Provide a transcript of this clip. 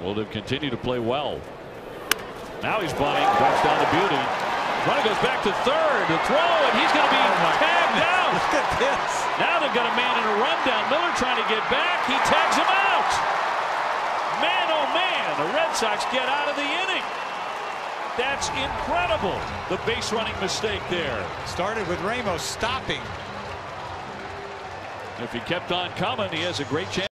Well, they continue to play well. Now he's bunting, drops down to Beauty. Runner goes back to third. The throw, and he's going to be oh tagged out. Look at this. Now they've got a man in a rundown. Miller trying to get back. He tags him out. Man, oh man, the Red Sox get out of the inning. That's incredible. The base running mistake there. Started with Ramos stopping. If he kept on coming, he has a great chance.